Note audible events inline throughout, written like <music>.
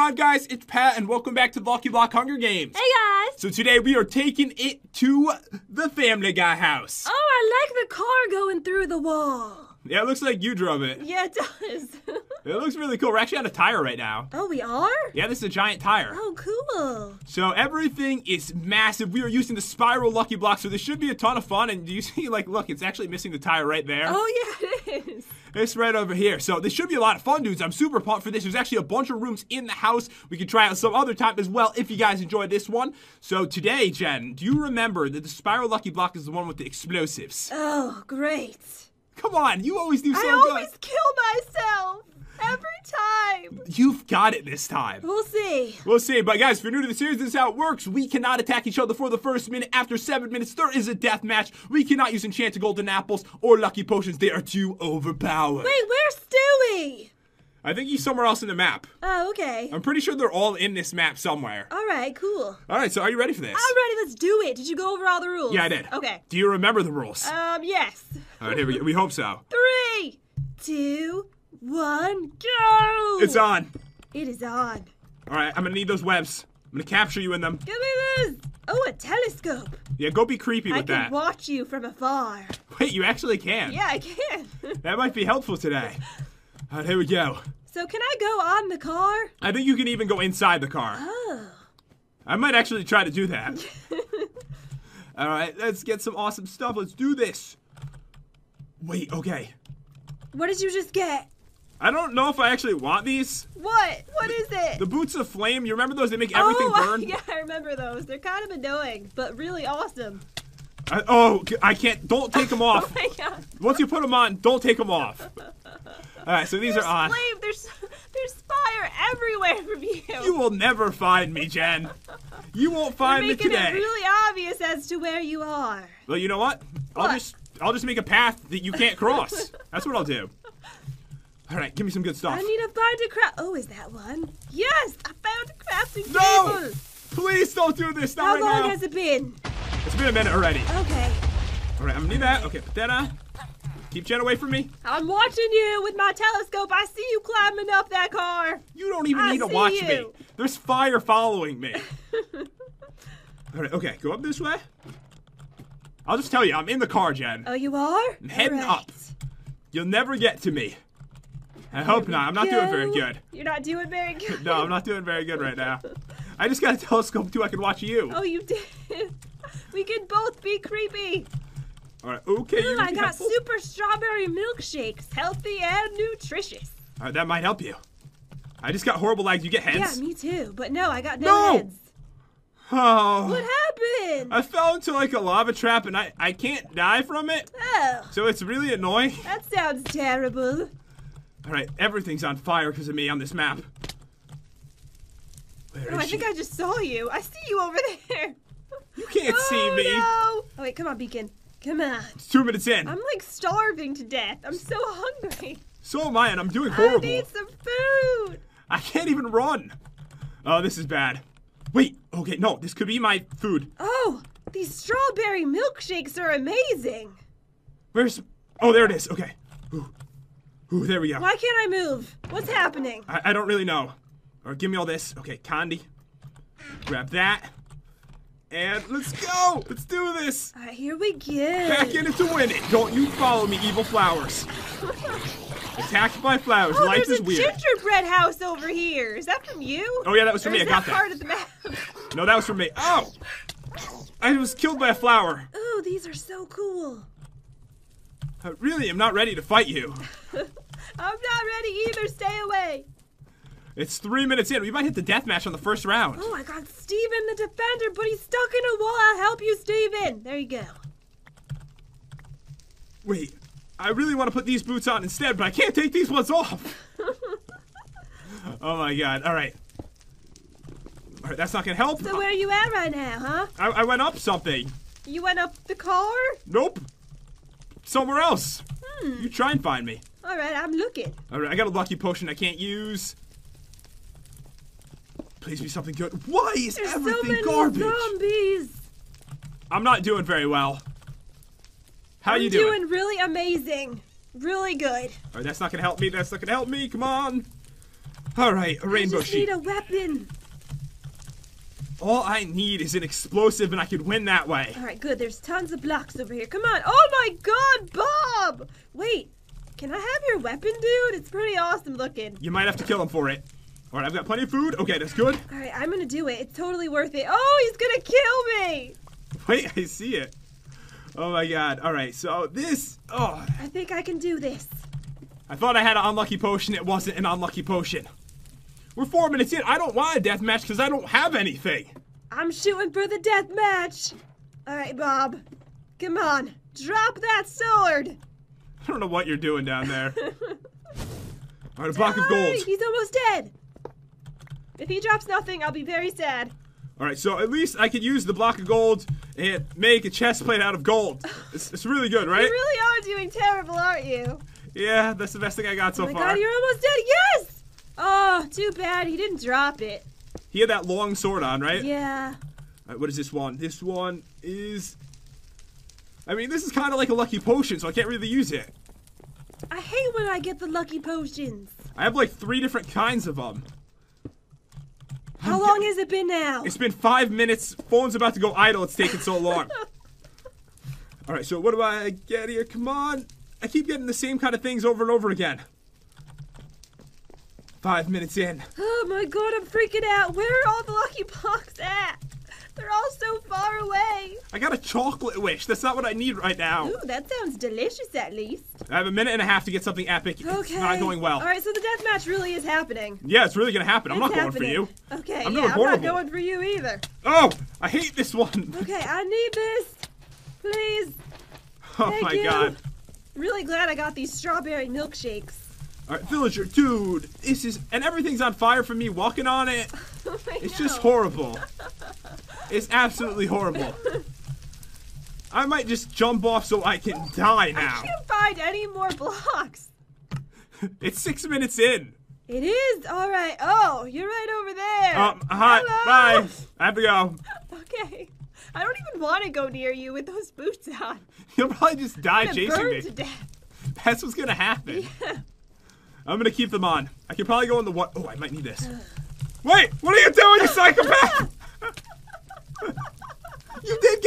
on, guys? It's Pat, and welcome back to Lucky Block Hunger Games. Hey guys! So today we are taking it to the Family Guy house. Oh, I like the car going through the wall. Yeah, it looks like you drove it. Yeah, it does. <laughs> It looks really cool. We're actually on a tire right now. oh, we are? Yeah, this is a giant tire. Oh, cool. So everything is massive. We are using the spiral Lucky Block, so this should be a ton of fun. And do you <laughs> see, like, look, it's actually missing the tire right there. Oh, yeah, it is. It's right over here. So this should be a lot of fun, dudes. I'm super pumped for this. There's actually a bunch of rooms in the house. We can try out some other time as well if you guys enjoy this one. So today, Jen, do you remember that the spiral lucky block is the one with the explosives? Oh, great. Come on, you always do so I good. always kill myself. Every time. You've got it this time. We'll see. We'll see. But guys, if you're new to the series, this is how it works. We cannot attack each other for the first minute. After seven minutes, there is a death match. We cannot use enchanted golden apples or lucky potions. They are too overpowered. Wait, where's Stewie? I think he's somewhere else in the map. Oh, okay. I'm pretty sure they're all in this map somewhere. All right, cool. All right, so are you ready for this? I'm ready. Let's do it. Did you go over all the rules? Yeah, I did. Okay. Do you remember the rules? Um, yes. all right, here we go. We hope so. <laughs> Three, two, one, go. It's on. It is on. All right, I'm gonna need those webs. I'm gonna capture you in them. Give me this. Oh, a telescope. Yeah, go be creepy I with can that. watch you from afar. Wait, you actually can. Yeah, I can. <laughs> That might be helpful today. All right, here we go. so can I go on the car? I think you can even go inside the car. Oh. I might actually try to do that. <laughs> All right, let's get some awesome stuff. Let's do this. Wait, okay. What did you just get? I don't know if I actually want these. What? What is it? The boots of flame. You remember those? They make everything oh, <laughs> burn. yeah, I remember those. They're kind of annoying, but really awesome. I, oh, I can't. Don't take them <laughs> oh off. Oh my god. Once you put them on, don't take them off. <laughs> All right, so these There's are on. flame. There's there's fire everywhere from you. You will never find me, Jen. You won't find You're me making it really obvious as to where you are. Well, you know what? I'll just I'll just make a path that you can't cross. That's what I'll do. All right, give me some good stuff. I need a find a craft. Oh, is that one? Yes, I found a crafting No! table. Please don't do this. Not How right long now. has it been? It's been a minute already. Okay. All right, I'm gonna need that. Okay, put that on. Keep Jen away from me. I'm watching you with my telescope. I see you climbing up that car. You don't even I need to watch me. There's fire following me. <laughs> All right, okay, go up this way. I'll just tell you, I'm in the car, Jen. Oh, you are? I'm heading Alright. up. You'll never get to me. I hope not. I'm not doing very good. You're not doing very good. No, I'm not doing very good right now. I just got a telescope too. I can watch you. Oh, you did. <laughs> We can both be creepy. All right. Okay. Ooh, I got helpful. super strawberry milkshakes, healthy and nutritious. All right, that might help you. I just got horrible legs. You get heads. Yeah, me too. But no, I got no, No! heads. Oh. What happened? I fell into like a lava trap and I I can't die from it. oh, So it's really annoying. that sounds terrible. All right, everything's on fire because of me on this map. Where Oh, I think? I just saw you. I see you over there. You can't oh, see me. No. Oh wait, come on, Beacon. Come on. It's two minutes in. I'm like starving to death. I'm so hungry. so am I, and I'm doing horrible. I need some food. I can't even run. Oh, this is bad. Wait. Okay, no, this could be my food. Oh, these strawberry milkshakes are amazing. Where's? Oh, there it is. Okay. Ooh, Ooh there we go. Why can't I move? What's happening? I, I don't really know. All right, give me all this. Okay, candy. Grab that. And let's go. Let's do this. Here we go. Back in it to win it. Don't you follow me, evil flowers. <laughs> Attacked by flowers. Oh, Life there's is a gingerbread house over here. Is that from you? Oh yeah, that was Or from me. I got that part of the map? <laughs> No, that was from me. Oh! I was killed by a flower. oh, these are so cool. I really am not ready to fight you. <laughs> I'm not ready either. Stay away. It's three minutes in. We might hit the death match on the first round. Oh, I got Steven the defender, but he's stuck in a wall. I'll help you, Steven. There you go. Wait, I really want to put these boots on instead, but I can't take these ones off. <laughs> <laughs> oh my god. All right. All right, that's not gonna help. So where are you at right now, huh? I, I went up something. You went up the car? Nope. Somewhere else. Hmm. You try and find me. All right, I'm looking. All right, I got a lucky potion I can't use. Please be something good. Why is There's so everything many garbage? zombies. I'm not doing very well. How I'm you doing? doing really amazing. Really good. All right, that's not gonna help me. That's not gonna help me. Come on. All right, a I rainbow just sheet. need a weapon. All I need is an explosive, and I could win that way. All right, good. There's tons of blocks over here. Come on. Oh my God, Bob! Wait, can I have your weapon, dude? It's pretty awesome looking. You might have to kill him for it. All right, I've got plenty of food. Okay, that's good. All right, I'm gonna do it. It's totally worth it. Oh, he's gonna kill me. Wait, <laughs> I see it. Oh my god. All right, so this. Oh, I think I can do this. I thought I had an unlucky potion. It wasn't an unlucky potion. We're four minutes in. I don't want a death match because I don't have anything. I'm shooting for the death match. All right, Bob. Come on, drop that sword. I don't know what you're doing down there. <laughs> All right, a block of gold. He's almost dead. If he drops nothing, I'll be very sad. All right, so at least I could use the block of gold and make a chest plate out of gold. <laughs> It's, it's really good, right? You really are doing terrible, aren't you? Yeah, that's the best thing I got so oh my far. god, you're almost dead. Yes! Oh, too bad he didn't drop it. He had that long sword on, right? Yeah. All right, what is this one? This one is. I mean, this is kind of like a lucky potion, so I can't really use it. I hate when I get the lucky potions. I have like three different kinds of them. How long has it been now? It's been five minutes. Phone's about to go idle. It's taking so long. <laughs> All right, so what do I get here? Come on. I keep getting the same kind of things over and over again. Five minutes in. <gasps> Oh my god, I'm freaking out. Where are all the lucky blocks at? They're all so far away. I got a chocolate wish. That's not what I need right now. Ooh, that sounds delicious at least. I have a minute and a half to get something epic. Okay. It's not going well. All right, so the death match really is happening. Yeah, it's really gonna happen. I'm It's not going for you. Okay, I'm yeah, I'm not going for you either. Oh, I hate this one. Okay, I need this. Please. <laughs> Oh Thank my you. god. Really glad I got these strawberry milkshakes. All right, villager, dude, this is and everything's on fire for me walking on it. <laughs> Oh I It's just horrible. <laughs> It's absolutely horrible. I might just jump off so I can die now. I can't find any more blocks. It's six minutes in. It is all right. Oh, you're right over there. Um, hi, Hello? bye. I have to go. Okay. I don't even want to go near you with those boots on. You'll probably just die chasing burn me. to death. That's what's gonna happen. I'm gonna keep them on. I could probably go in the what? Oh, I might need this. Wait, what are you doing, you psychopath? <laughs> you did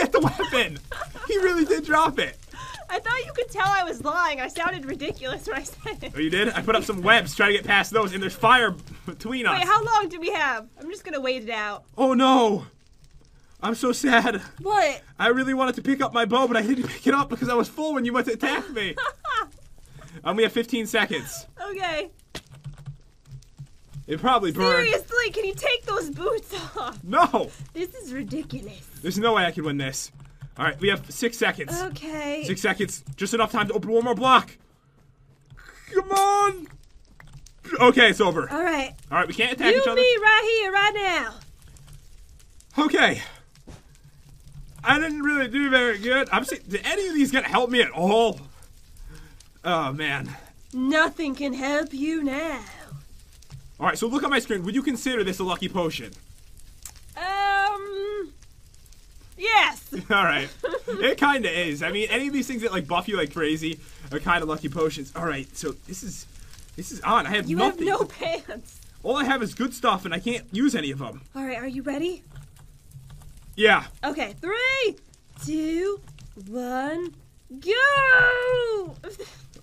weapon. He really did drop it. I thought you could tell I was lying. I sounded ridiculous when I said it. Oh, you did? I put up some webs, try to get past those, and there's fire between us. Wait, how long do we have? I'm just gonna wait it out. Oh no! I'm so sad. What? I really wanted to pick up my bow, but I didn't pick it up because I was full when you went to attack me. <laughs> um, we have 15 seconds. Okay. It probably burned. Seriously, can you take those boots off? No! This is ridiculous. There's no way I can win this. All right, we have six seconds. Okay. Six seconds. Just enough time to open one more block. Come on! Okay, it's over. All All right. right, we can't attack You each other. You me right here, right now. Okay. I didn't really do very good. I'm see- did any of these gonna help me at all? Oh man. Nothing can help you now. All right, so look at my screen. Would you consider this a lucky potion? Um. Yes. <laughs> All right, it kind of is. I mean, any of these things that like buff you like crazy are kind of lucky potions. All right, so this is this is on. I have You nothing. have no pants. All I have is good stuff, and I can't use any of them. All right, are you ready? Yeah. Okay, three, two, one, go!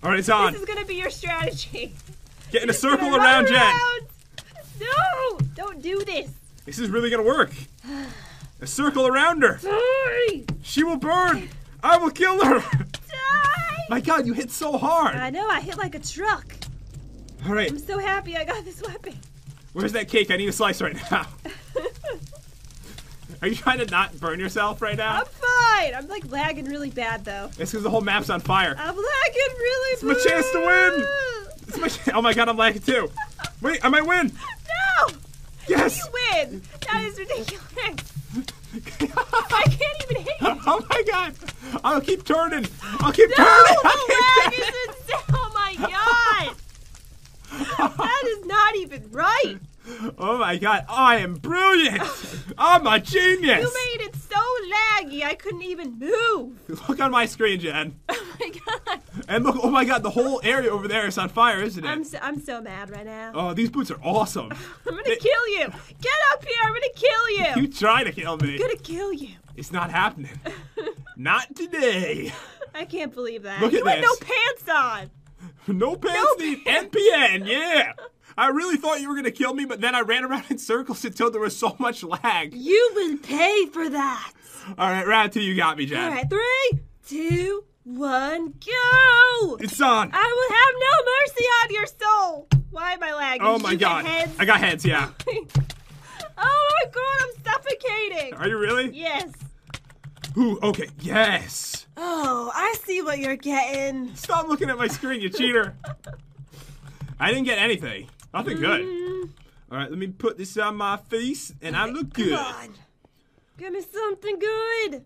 All right, it's on. This is gonna be your strategy. Get in a circle run around Jen. No! Don't do this. This is really gonna work. <sighs> <sighs> <sighs> A circle around her. Die! She will burn. I will kill her. Die! My God, you hit so hard. I know, I hit like a truck. All right, I'm so happy I got this weapon. where's that cake? I need a slice right now. <laughs> Are you trying to not burn yourself right now? I'm fine. I'm like lagging really bad though. It's because the whole map's on fire. I'm lagging really bad! It's my chance to win. It's my- oh my God, I'm lagging too. <laughs> Wait, I might win. No! Yes. You win! That is ridiculous. <laughs> I can't even hit you. Oh my God. I'll keep turning. I'll keep No! turning. The <laughs> I'll lag keep turning. is insane. Oh my god! That is not even right. Oh my God, I am brilliant. I'm a genius. You made it so laggy I couldn't even move. Look on my screen, Jen. <laughs> Oh my god. And look, oh my god, the whole area over there is on fire, isn't it? I'm so, I'm so mad right now. Oh, these boots are awesome. <laughs> I'm gonna kill you. Get up here. I'm gonna kill you. <laughs> You try to kill me. I'm gonna kill you. It's not happening. <laughs> Not today. I can't believe that. Look at you had no pants on. No pants no need NPN, yeah. I really thought you were gonna kill me, but then I ran around in circles until there was so much lag. You will pay for that. All right, round two, you got me, Jen. All right, three, two, one, go. It's on. I will have no mercy on your soul. Why am I lagging? Oh Did my god. heads? I got heads, yeah. <laughs> oh my god, I'm suffocating. Are you really? Yes. Ooh, okay, yes. Oh, I see what you're getting. Stop looking at my screen, you cheater. I didn't get anything. Nothing good. Mm, All right, let me put this on my face, and I look good. Come good. on. Give me something good.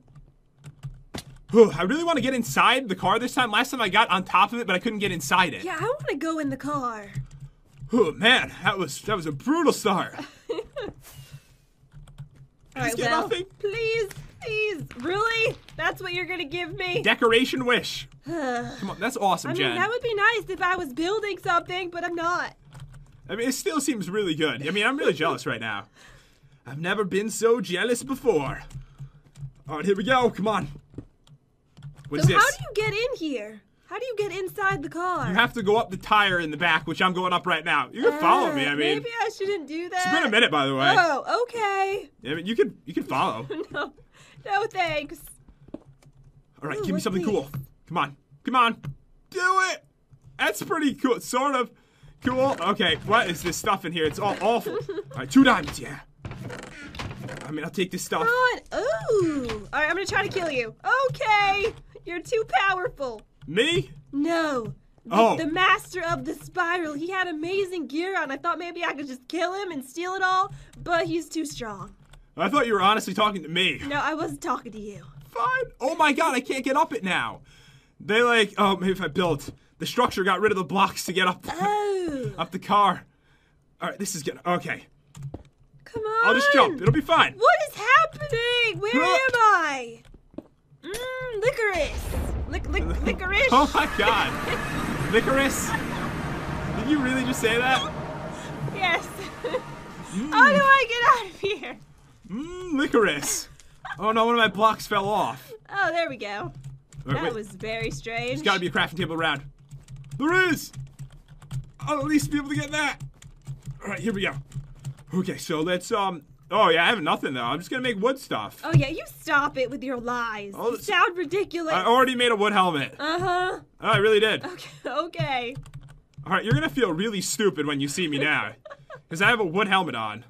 Whew, I really want to get inside the car this time. Last time I got on top of it, but I couldn't get inside it. Yeah, I want to go in the car. Oh man, that was that was a brutal start. <laughs> All right, get well, nothing? please, please, really? That's what you're gonna give me? Decoration wish. <sighs> Come on, that's awesome, mean, Jen. that would be nice if I was building something, but I'm not. I mean, it still seems really good. I mean, I'm really jealous right now. I've never been so jealous before. All right, here we go. Come on. What is So this? how do you get in here? How do you get inside the car? You have to go up the tire in the back, which I'm going up right now. You can follow me. Uh, I mean, maybe I shouldn't do that. it's been a minute, by the way. Oh, okay. I mean, you can you can follow. <laughs> No, no thanks. All right, Ooh, give me something this? cool. Come on, come on, do it. That's pretty cool, sort of cool. Okay, what is this stuff in here? It's all awful. <laughs> All right, two diamonds, yeah. I mean, I'll take this stuff. Come on. Ooh. All right, I'm gonna try to kill you. Okay. You're too powerful. Me? No. The, Oh. the master of the spiral. He had amazing gear on. I thought maybe I could just kill him and steal it all, but he's too strong. I thought you were honestly talking to me. No, I wasn't talking to you. Fine. Oh my god, I can't get up it now. They like, oh, maybe if I built the structure, got rid of the blocks to get up Oh. up the car. All right, this is good. Okay, Come on. I'll just jump. It'll be fine. What is happening? Where am I? Mmm, licorice. <laughs> Licorice. Oh my god. Licorice? Did you really just say that? Yes. How do I get out of here? Mmm, licorice. Oh no, one of my blocks fell off. Oh, there we go. Right, That wait. was very strange. There's gotta be a crafting table around. There is! I'll at least be able to get that. Alright, here we go. Okay, so let's, um, oh yeah, I have nothing though. I'm just gonna make wood stuff. Oh yeah, you stop it with your lies. Oh, you sound ridiculous. I already made a wood helmet. uh huh. Oh, I really did. Okay. <laughs> Okay. Alright, you're gonna feel really stupid when you see me now. <laughs> Because I have a wood helmet on.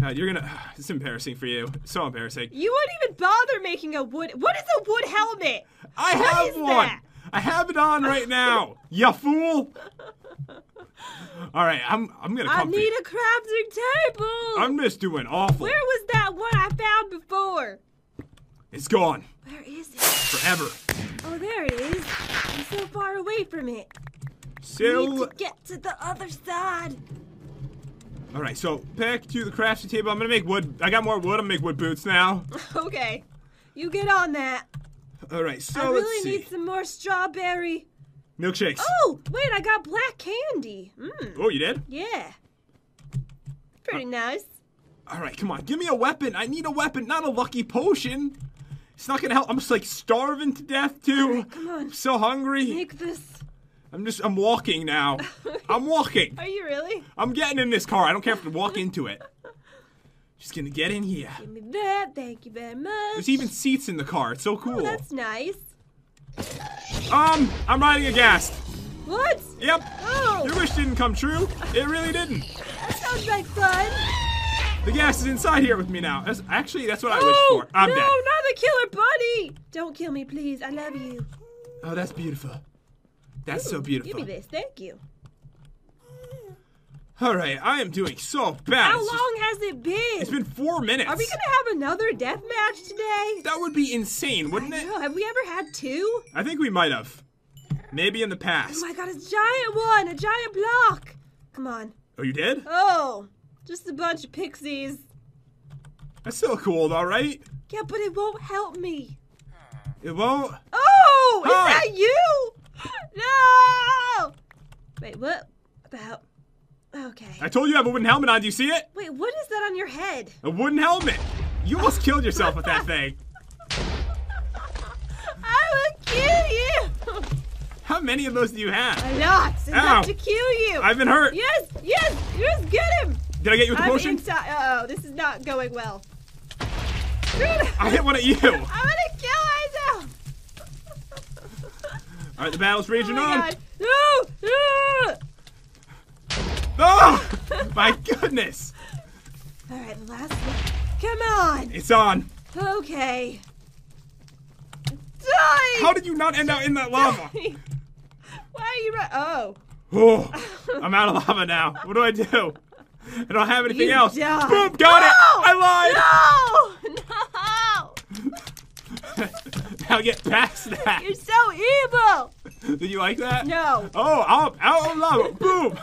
God, you're gonna, <sighs> it's embarrassing for you. So embarrassing. You wouldn't even bother making a wood. What is a wood helmet? I What have one! that? I have it on right now. <laughs> you fool! <laughs> Alright, I'm, I'm gonna I need a crafting table. I'm just doing awful. Where was that one I found before? It's gone. Where is it? Forever. Oh, there it is. I'm so far away from it. Need to get to the other side. All right, so back to the crafting table. I'm gonna make wood. I got more wood. I'm gonna make wood boots now. <laughs> Okay. You get on that. All right, so I really need some more strawberry. Milkshakes. Oh, wait, I got black candy. Mmm. Oh, you did? Yeah. Pretty Uh, nice. All right, come on. Give me a weapon. I need a weapon, not a lucky potion. It's not gonna help. I'm just like starving to death too. right, come on. I'm so hungry. Make this. I'm just. I'm walking now. <laughs> I'm walking. Are you really? I'm getting in this car. I don't care if I walk into it. Just gonna get in here. Give me that. Thank you very much. There's even seats in the car. It's so cool. Oh, that's nice. Um, I'm riding a ghast. What? Yep. Oh, Your wish didn't come true. It really didn't. that sounds like fun. The ghast is inside here with me now. That's, actually, that's what I wish oh, for. I'm no, dead. not the killer bunny. Don't kill me, please. I love you. Oh, that's beautiful. That's so beautiful. Give me this. Thank you. All right, I am doing so bad. How It's just- long has it been? it's been four minutes. Are we gonna have another death match today? That would be insane, wouldn't it? Have we ever had two? I think we might have. Maybe in the past. Oh my god, a giant one, a giant block. Come on. Oh, you did? Oh, just a bunch of pixies. That's still cool, though, right? Yeah, but it won't help me. It won't. Oh, Hi. is that you? <gasps> No! Wait, what about? Okay. I told you I have a wooden helmet on. Do you see it? Wait, what is that on your head? A wooden helmet. You almost killed yourself with that thing. <laughs> I will kill you! How many of those do you have? A lot! Enough to kill you! I've been hurt. Yes, yes, yes, get him! Did I get you with the I'm potion? Uh oh, this is not going well. I hit one at you. <laughs> I'm gonna kill myself! All right, the battle's Oh raging my on. god. No! No! Oh, my goodness. Alright, the last one. Come on! It's on. Okay. Die! How did you not end up in that lava? Why are you run- Oh. Oh, I'm out of lava now. What do I do? I don't have anything You else. die. Boom, got it. No! I No! No! <laughs> now get past that. You're so evil! Did you like that? No. Oh, out, out of lava. Boom.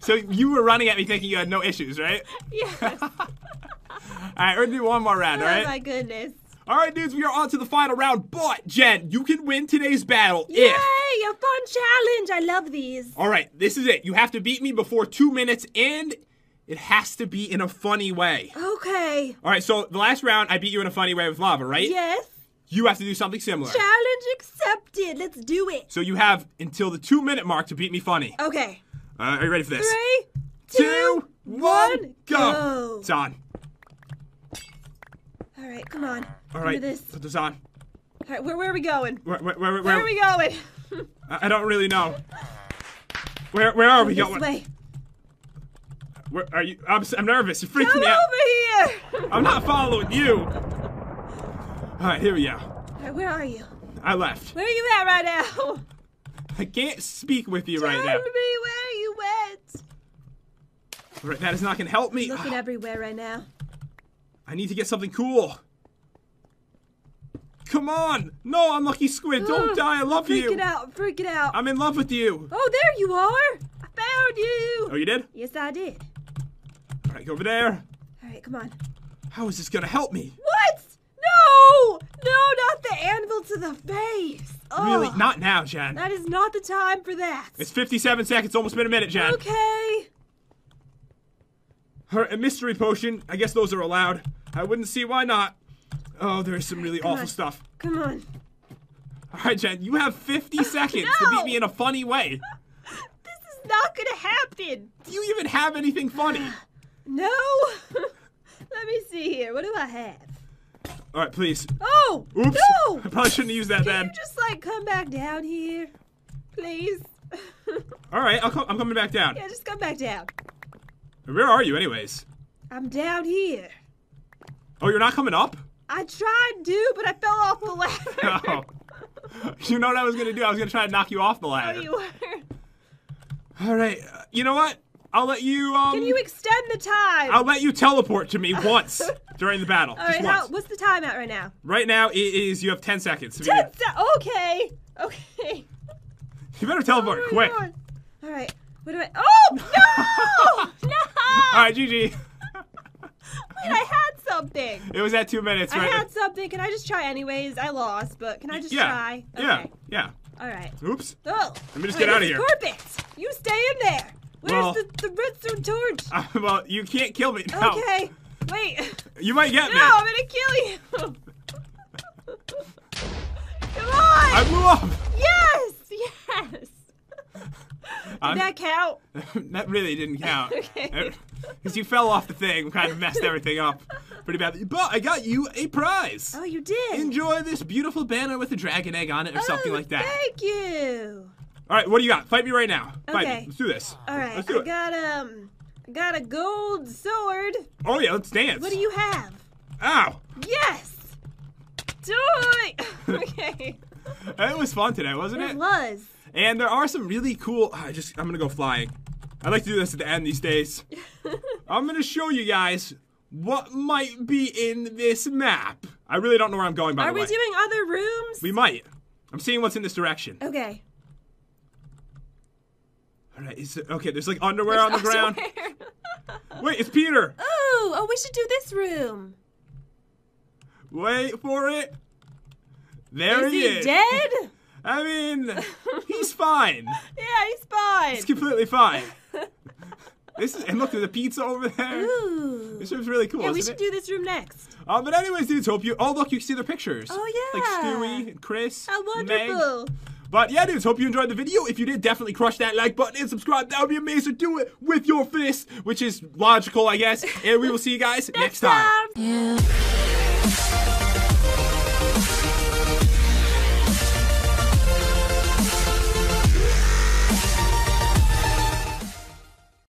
So you were running at me thinking you had no issues, right? Yes. <laughs> All right, we're gonna do one more round, all Oh my goodness. All right, dudes, we are on to the final round. But Jen, you can win today's battle Yay! if. A fun challenge. I love these. All right, this is it. You have to beat me before two minutes, and it has to be in a funny way. Okay. All right, so the last round, I beat you in a funny way with lava, right? Yes. You have to do something similar. Challenge accepted. Let's do it. So you have until the two minute mark to beat me funny. Okay. Uh, are you ready for this? Three, Two, one, go. go. It's on. All right, come on. All right, this. put this on. All right, where, where are we going? Where, where, where, where, Where are we going? <laughs> I I don't really know. Where, where are we this going? way. Where are you? I'm, I'm nervous. You're freaking Come me out. over here. I'm not following you. All right, here we right, where are you? I left. Where are you at right now? <laughs> I can't speak with you right now. Tell me where you went. All right, that is not gonna help me. Looking <sighs> everywhere right now. I need to get something cool. Come on! No, unlucky squid, <gasps> don't Ugh, die. I love you! freak it out, freak it out. I'm in love with you. oh, there you are. I found you. Oh, you did? Yes, I did. All right, go over there. All right, come on. How is this gonna help me? No! No, not the anvil to the face. Oh, Really? Not now, Jen. That is not the time for that. It's 57 seconds, almost been a minute, Jen. Okay. Her a mystery potion. I guess those are allowed. I wouldn't see why not. Oh, there's some really Come awful on. stuff. Come on. All right, Jen, you have 50 <laughs> seconds to No! beat me in a funny way. <laughs> This is not gonna happen. Do you even have anything funny? <gasps> No. <laughs> Let me see here. What do I have? All right, please. Oh! Oops. No! I probably shouldn't use that Can then. you just like come back down here, please? <laughs> All right, I'll come, I'm coming back down. yeah, just come back down. Where are you, anyways? I'm down here. Oh, you're not coming up? I tried to, but I fell off the ladder. <laughs> Oh. You know what I was gonna do? I was gonna try to knock you off the ladder. Oh, you were. All right. uh, You know what? I'll let you. Um, Can you extend the time? I'll let you teleport to me <laughs> once during the battle. All just right, once. how, what's the time at right now? Right now, it is. You have 10 seconds. Ten me. se- okay. Okay. <laughs> You better teleport Oh quick. God. All right. What do I? Oh <laughs> no! no! All right, GG. Wait, I had something. It was at two minutes, I right? had something. Can I just try anyways? I lost, but can I just yeah. try? Yeah. Okay. Yeah. All right. Oops. Oh. Let me just Wait, get out of here. Perfect. You stay in there. Where's Well- the, the redstone torch? <laughs> Uh, well, you can't kill me now. Okay. Wait. You might get No, me. No, I'm gonna kill you. <laughs> Come on. I blew up. Yes. Yes. I'm- that count? <laughs> that really didn't count. Okay. Because you fell off the thing, kind of messed everything up pretty badly. But I got you a prize. Oh, you did. Enjoy this beautiful banner with a dragon egg on it or something Oh, like that. Thank you. All right, what do you got? Fight me right now. Fight Okay. me. Let's do this. All right. Let's do I it. got um. I got a gold sword. oh yeah, let's dance. What do you have? Ow! Yes. Toy. <laughs> okay. <laughs> It was fun today, wasn't It it? was. And there are some really cool. I just I'm gonna go flying. I like to do this at the end these days. <laughs> I'm gonna show you guys what might be in this map. I really don't know where I'm going by Are the we doing other rooms? we might. I'm seeing what's in this direction. okay. All right. Is it, okay. There's like underwear on the ground. Wait, it's Peter. Oh, oh, we should do this room. Wait for it. There is he he is. He dead? <laughs> I mean, he's fine. <laughs> Yeah, he's fine. He's completely fine. This is, and look, there's a pizza over there. Ooh. This room's really cool, Yeah, we should it? do this room next. Uh, but anyways, dudes, hope you. Oh, look, you can see their pictures. Oh, yeah. Like. Stewie, Chris, How Meg. Wonderful. But yeah, dudes, hope you enjoyed the video. If you did, definitely crush that like button and subscribe. That would be amazing. Do it with your fist, which is logical, I guess. And we will see you guys next, time. time. Yeah.